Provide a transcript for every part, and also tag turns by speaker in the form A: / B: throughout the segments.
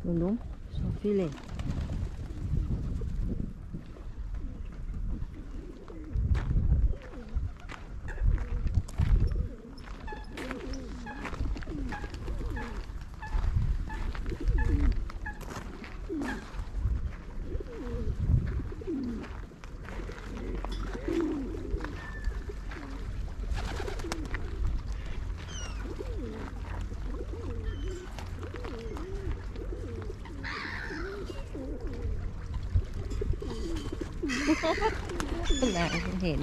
A: Tulong sa fillet. ไหนเห็น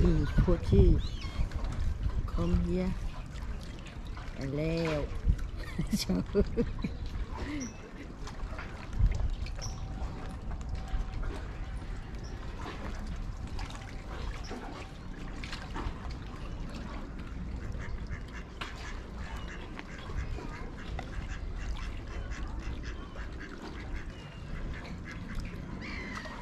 A: กที่คอมเฮียแล้ว ชอบเอาซะสิอันฝอสวัสดเอ่อฟ้าเบสสวั